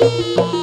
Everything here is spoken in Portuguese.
Música